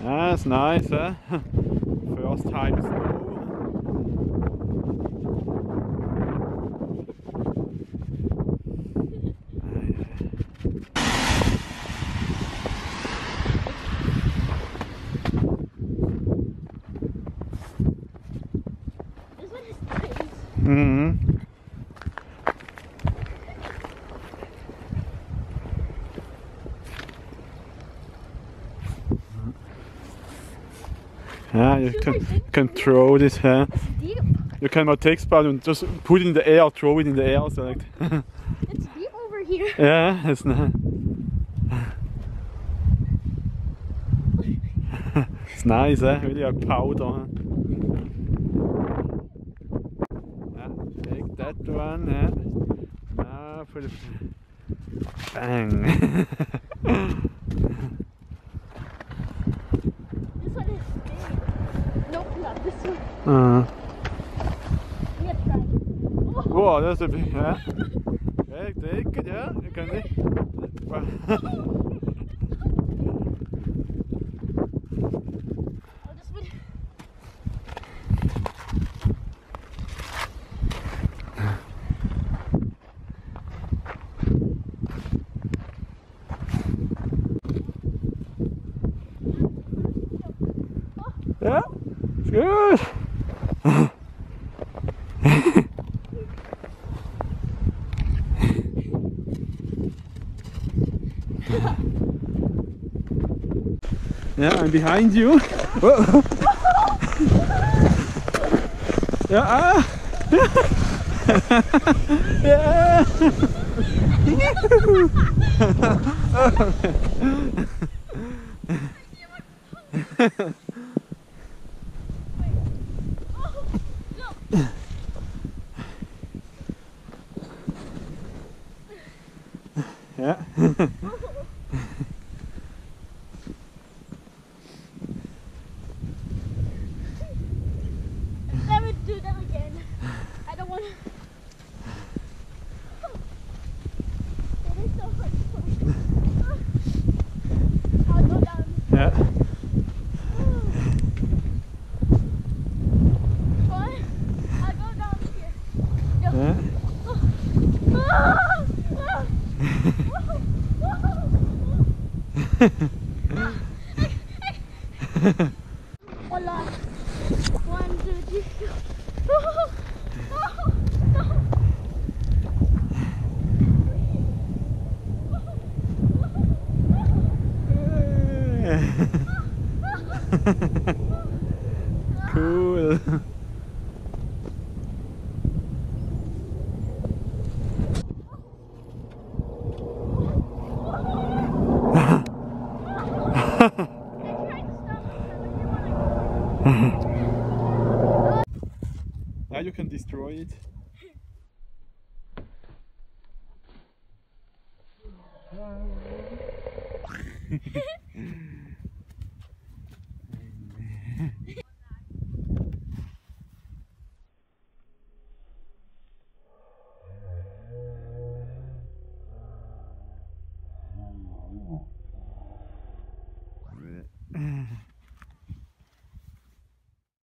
That's nice, huh? First time snow. This one is nice. Mm-hmm. Yeah, you can, can throw this deep. You can mal Textball and just put it in the air, throw it in the air. So like, It's deep over here. yeah, it's nice. it's nice, eh? Really a powder. Huh? Yeah, take that one. Yeah. Now put it. Bang. This one is big. Nope, not this one. uh, We gotta try. Oh, wow, that's a big. Yeah. Okay, take it. Yeah, you can. oh, this one. Yeah, I'm behind you. Yeah, ah. yeah. yeah. Yeah. Hola. One, two, three. cool. now you can destroy it.